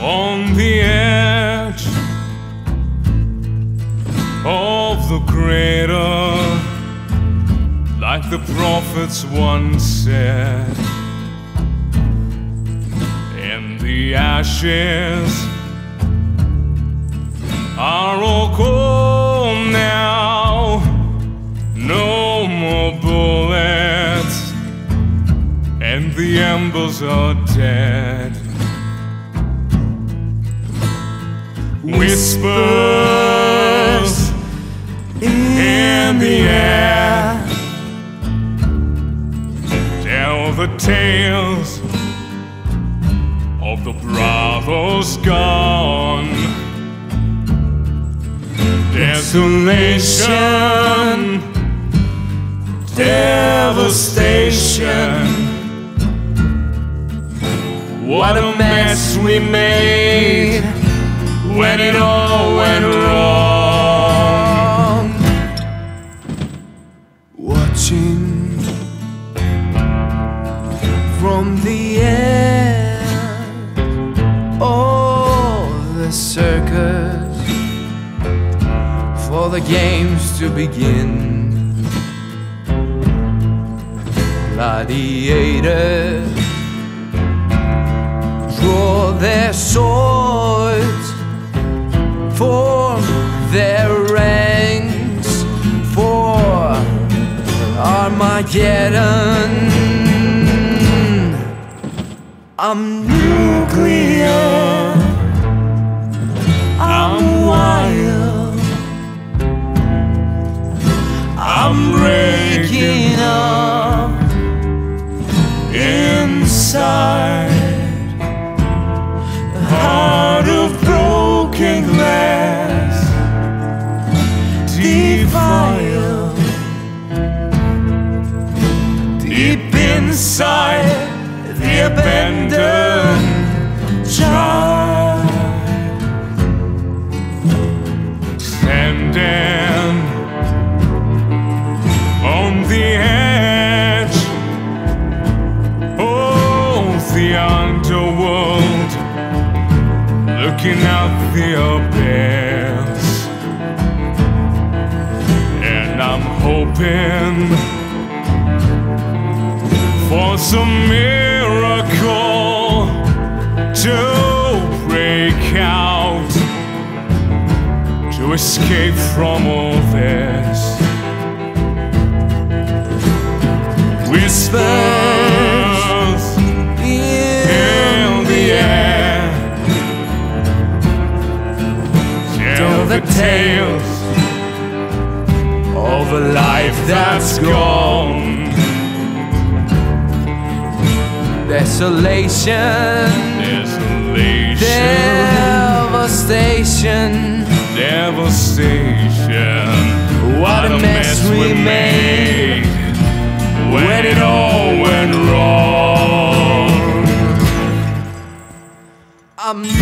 on the edge of the crater, like the prophets once said. In the ashes, our embers are dead. Whispers in the air tell the tales of the bravos gone. Desolation, devastation. What a mess we made when it all went wrong. Watching from the air, oh, the circus for the games to begin. Gladiators draw their swords for their ranks for Armageddon. I'm nuclear. I'm wild. I'm breaking up inside. Defile. Deep inside the abandoned child. Standing on the edge of the underworld, looking out the abyss, hoping for some miracle to break out to escape from all this. Whispers in the air tell the tales of a life that's gone. Desolation, Desolation, devastation. devastation. What a mess we made when it all went wrong. I'm.